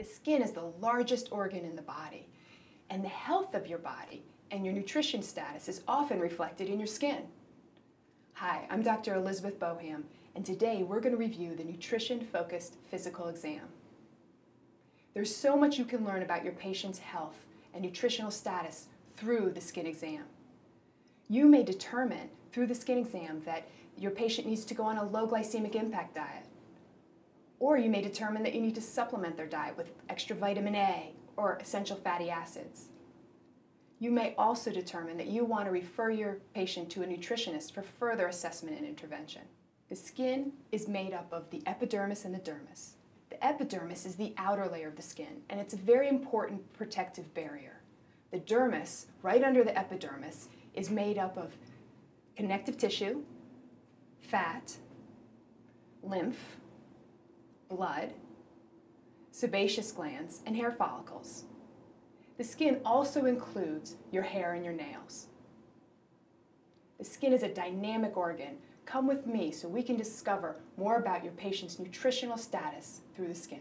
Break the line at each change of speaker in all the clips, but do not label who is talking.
The skin is the largest organ in the body, and the health of your body and your nutrition status is often reflected in your skin. Hi, I'm Dr. Elizabeth Boham, and today we're going to review the nutrition-focused physical exam. There's so much you can learn about your patient's health and nutritional status through the skin exam. You may determine through the skin exam that your patient needs to go on a low glycemic impact diet. Or you may determine that you need to supplement their diet with extra vitamin A or essential fatty acids. You may also determine that you want to refer your patient to a nutritionist for further assessment and intervention. The skin is made up of the epidermis and the dermis. The epidermis is the outer layer of the skin, and it's a very important protective barrier. The dermis, right under the epidermis, is made up of connective tissue, fat, lymph, blood, sebaceous glands, and hair follicles. The skin also includes your hair and your nails. The skin is a dynamic organ. Come with me so we can discover more about your patient's nutritional status through the skin.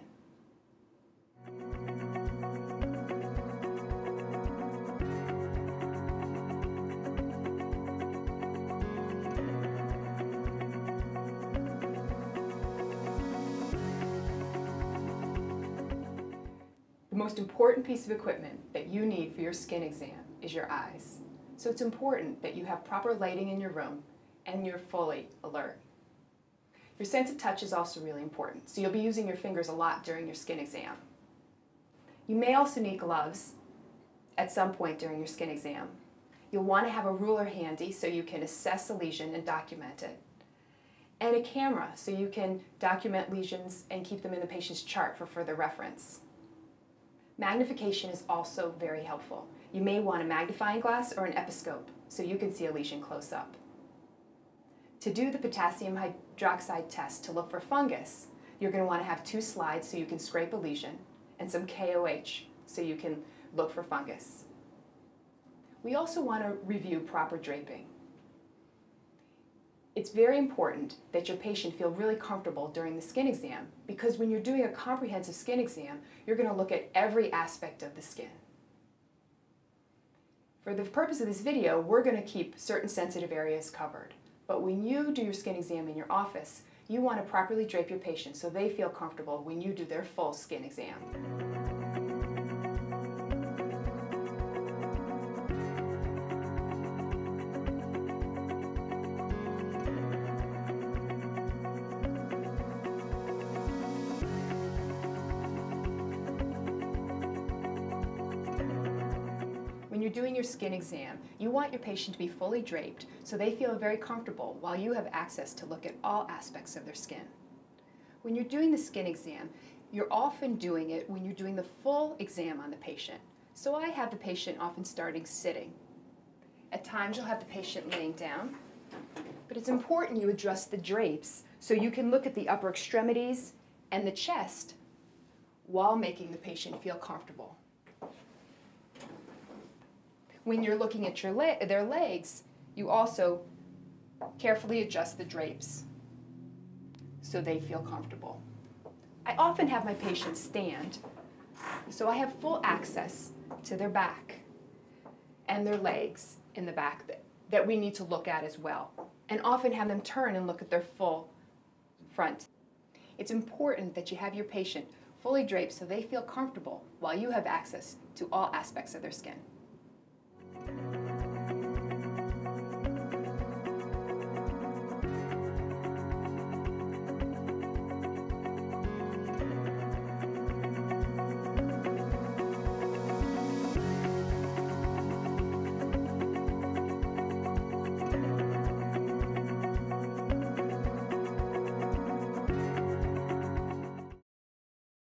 Most important piece of equipment that you need for your skin exam is your eyes. So it's important that you have proper lighting in your room and you're fully alert. Your sense of touch is also really important, so you'll be using your fingers a lot during your skin exam. You may also need gloves at some point during your skin exam. You'll want to have a ruler handy so you can assess a lesion and document it. And a camera so you can document lesions and keep them in the patient's chart for further reference. Magnification is also very helpful. You may want a magnifying glass or an episcope so you can see a lesion close up. To do the potassium hydroxide test to look for fungus, you're going to want to have two slides so you can scrape a lesion and some KOH so you can look for fungus. We also want to review proper draping. It's very important that your patient feel really comfortable during the skin exam because when you're doing a comprehensive skin exam, you're going to look at every aspect of the skin. For the purpose of this video, we're going to keep certain sensitive areas covered. But when you do your skin exam in your office, you want to properly drape your patient so they feel comfortable when you do their full skin exam. You're doing your skin exam, you want your patient to be fully draped so they feel very comfortable while you have access to look at all aspects of their skin. When you're doing the skin exam, you're often doing it when you're doing the full exam on the patient. So I have the patient often starting sitting. At times you'll have the patient laying down, but it's important you adjust the drapes so you can look at the upper extremities and the chest while making the patient feel comfortable when you're looking at your le their legs, you also carefully adjust the drapes so they feel comfortable. I often have my patients stand, so I have full access to their back and their legs in the back that, that we need to look at as well, and often have them turn and look at their full front. It's important that you have your patient fully draped so they feel comfortable while you have access to all aspects of their skin.